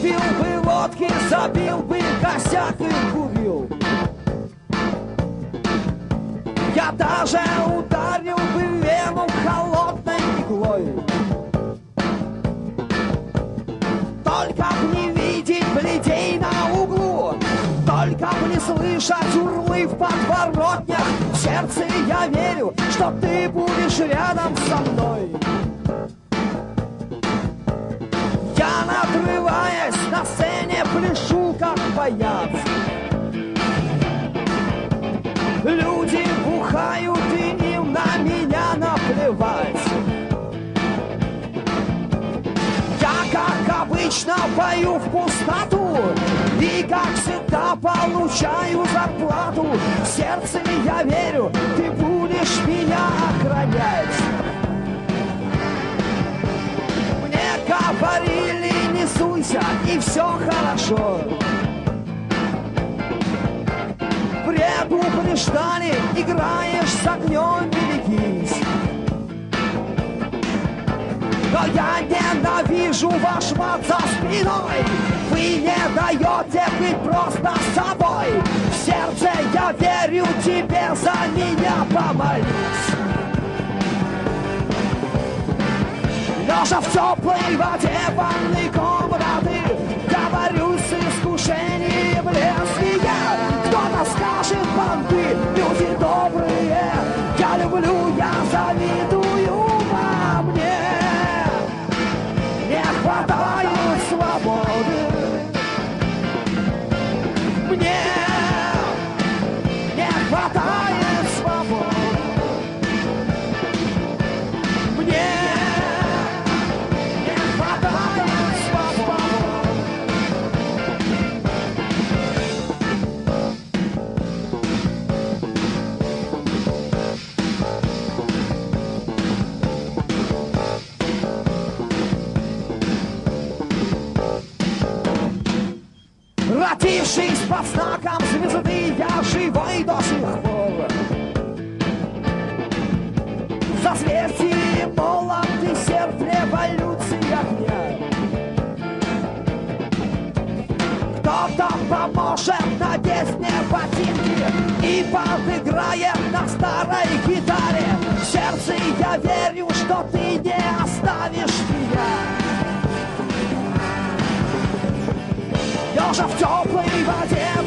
Выпил бы водки, забил бы косяк и курил. Я даже ударил бы вену холодной иглой. Только б не видеть бледей на углу, Только б не слышать урлы в подворотнях. В сердце я верю, что ты будешь рядом со мной. На сцене, пляшу, как боец. Люди бухают, и им на меня наплевать. Я, как обычно, пою в пустоту И, как всегда, получаю зарплату В сердце я верю, ты будешь меня охранять Мне говорили, не суйся, и все хорошо. Предупреждали, играешь с огнем, берегись. Но я ненавижу ваш мат за спиной. Вы не даете быть просто собой. В сердце я верю тебе, за меня помолись Лежа в теплой воде ванной sua bola. Родившись под знаком звезды, я живой до сих пор. Созвездие молот и серп революции огня. Кто-то поможет надеть мне ботинки И подыграет на старой гитаре В сердце я верю, что ты не Лежа в теплой воде ванной